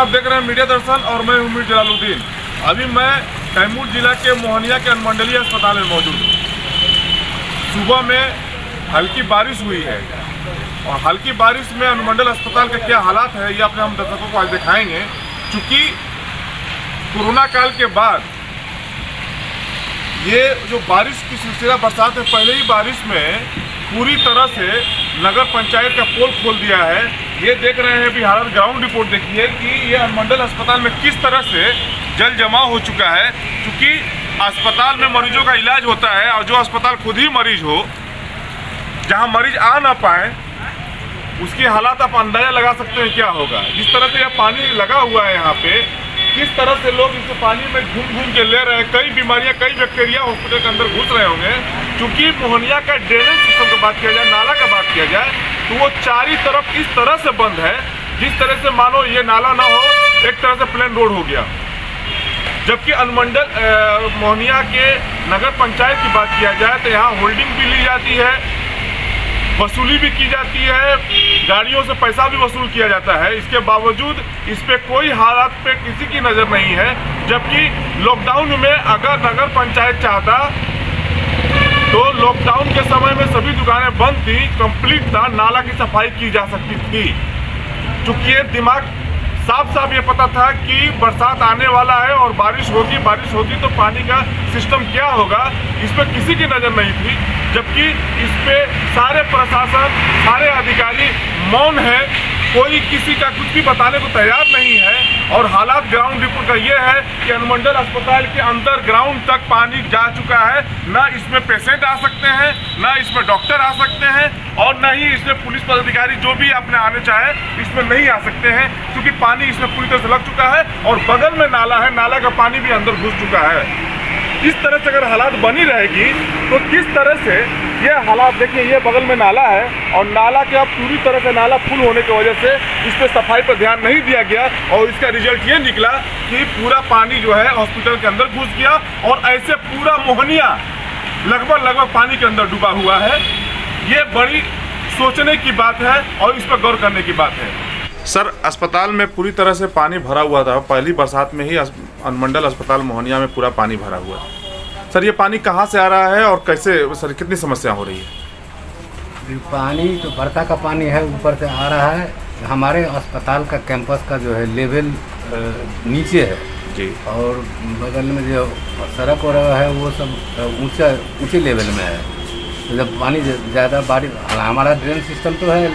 आप देख रहे हैं मीडिया दर्शन और मैं मीर जलालुद्दीन। अभी मैं कैमूर जिला के मोहनिया के अनुमंडलीय अस्पताल में मौजूद हूँ। सुबह में हल्की बारिश हुई है। और हल्की बारिश में अनुमंडल अस्पताल के क्या हालात है, ये अपने हम दर्शकों को आज दिखाएँगे। चूँकि कोरोना काल के बाद ये जो बारिश की सिलसिला बरसात है पहले ही बारिश में पूरी तरह से नगर पंचायत का पोल खोल दिया है। ये देख रहे हैं हालत ग्राउंड रिपोर्ट देखिए कि ये अनुमंडल अस्पताल में किस तरह से जल जमा हो चुका है। क्योंकि अस्पताल में मरीजों का इलाज होता है और जो अस्पताल खुद ही मरीज़ हो, जहाँ मरीज़ आ ना पाए, उसकी हालात आप अंदाज़ा लगा सकते हैं क्या होगा। जिस तरह से यह पानी लगा हुआ है यहाँ पे किस तरह से लोग इस पानी में घूम घूम के ले रहे हैं? कई बीमारियाँ, कई बैक्टीरिया हॉस्पिटल के अंदर घुस रहे होंगे। क्योंकि मोहनिया का ड्रेनेज सिस्टम की बात किया जाए, नाला का बात किया जाए तो वो चारी तरफ़ इस तरह से बंद है, जिस तरह से मानो ये नाला ना हो, एक तरह से प्लेन रोड हो गया। जबकि अनुमंडल मोहनिया के नगर पंचायत की बात किया जाए तो यहाँ होल्डिंग भी ली जाती है, वसूली भी की जाती है गाड़ियों से पैसा भी वसूल किया जाता है। इसके बावजूद इस पर कोई हालात पे किसी की नज़र नहीं है, जबकि लॉकडाउन में अगर नगर पंचायत चाहता तो लॉकडाउन के समय में सभी दुकानें बंद थी कंप्लीट था, नाला की सफ़ाई की जा सकती थी। चूँकि ये दिमाग साफ़ साफ़ ये पता था कि बरसात आने वाला है और बारिश होगी बारिश होगी तो पानी का सिस्टम क्या होगा? इस पर किसी की नज़र नहीं थी, जबकि इस पर सारे प्रशासन, सारे अधिकारी मौन है। कोई किसी का कुछ भी बताने को तैयार नहीं है। और हालात ग्राउंड रिपोर्ट का ये है कि अनुमंडल अस्पताल के अंदर ग्राउंड तक पानी जा चुका है। ना इसमें पेशेंट आ सकते हैं, ना इसमें डॉक्टर आ सकते हैं, और न ही इसमें पुलिस पदाधिकारी जो भी अपने आने चाहे, इसमें नहीं आ सकते हैं, क्योंकि पानी इसमें पूरी तरह से लग चुका है और बगल में नाला है, नाला का पानी भी अंदर घुस चुका है। इस तरह से अगर हालात बनी रहेगी तो किस तरह से ये हालात देखिए, ये बगल में नाला है और नाला के अब पूरी तरह से नाला फुल होने की वजह से इस पर सफ़ाई पर ध्यान नहीं दिया गया और इसका रिज़ल्ट ये निकला कि पूरा पानी जो है हॉस्पिटल के अंदर घुस गया और ऐसे पूरा मोहनिया लगभग लगभग पानी के अंदर डूबा हुआ है। ये बड़ी सोचने की बात है और इस पर गौर करने की बात है। सर, अस्पताल में पूरी तरह से पानी भरा हुआ था। पहली बरसात में ही अनुमंडल अस्पताल मोहनिया में पूरा पानी भरा हुआ है। सर ये पानी कहाँ से आ रहा है और कैसे सर कितनी समस्या हो रही है? ये पानी तो बरसा का पानी है ऊपर से आ रहा है। हमारे अस्पताल का कैंपस का जो है लेवल नीचे है। जी। और बगल में जो सड़क वगैरह है वो सब ऊँचा ऊँचे लेवल में है। जब पानी ज़्यादा बारिश हमारा ड्रेन सिस्टम तो है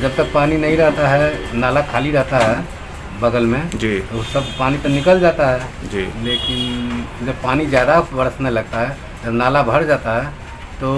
जब तक पानी नहीं रहता है नाला खाली रहता है बगल में जी। तो सब पानी तो निकल जाता है। जी। लेकिन जब पानी ज़्यादा बरसने लगता है जब नाला भर जाता है तो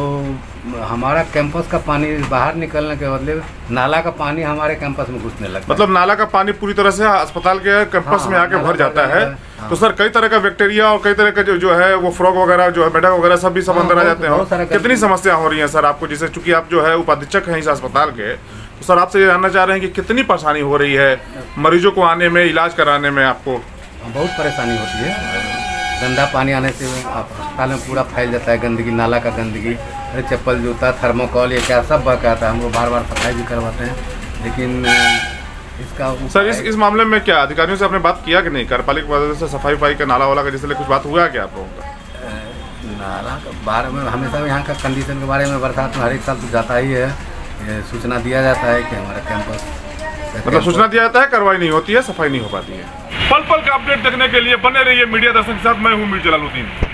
हमारा कैंपस का पानी बाहर निकलने के बदले नाला का पानी हमारे कैंपस में घुसने लगता है। मतलब नाला का पानी पूरी तरह से अस्पताल के कैंपस हाँ, में आके भर जाता है। हाँ। तो सर कई तरह का बैक्टीरिया और कई तरह का जो जो है वो फ्रॉग वगैरह जो है मेढक वगैरह सब भी सब हाँ, अंदर आ जाते हैं। कितनी समस्या हो रही है सर आपको? जैसे चूँकि आप जो है उपाधीक्षक हैं इस अस्पताल के तो सर आपसे ये जानना चाह रहे हैं कि कितनी परेशानी हो रही है मरीजों को आने में इलाज कराने में आपको? बहुत परेशानी होती है। गंदा पानी आने से अस्पताल में पूरा फैल जाता है गंदगी नाला का गंदगी अरे चप्पल जूता थर्मोकॉल ये क्या सब बह आता है हम लोग बार बार सफ़ाई भी करवाते हैं लेकिन इसका सर इस इस मामले में क्या अधिकारियों से आपने बात किया कि नहीं? कार्यपालिका से सफ़ाई वफाई का नाला वाला का जैसे कुछ बात हुआ क्या आप लोगों का? नाला के बारे में हमेशा यहाँ का कंडीशन के बारे में बरसात में हर एक साल तो जाता ही है। सूचना दिया जाता है कि हमारा कैंपस मतलब सूचना दिया जाता है कार्रवाई नहीं होती है सफ़ाई नहीं हो पाती है। पल पल का अपडेट देखने के लिए बने रहिए मीडिया दर्शन के साथ। मैं हूँ मीर जलालुद्दीन।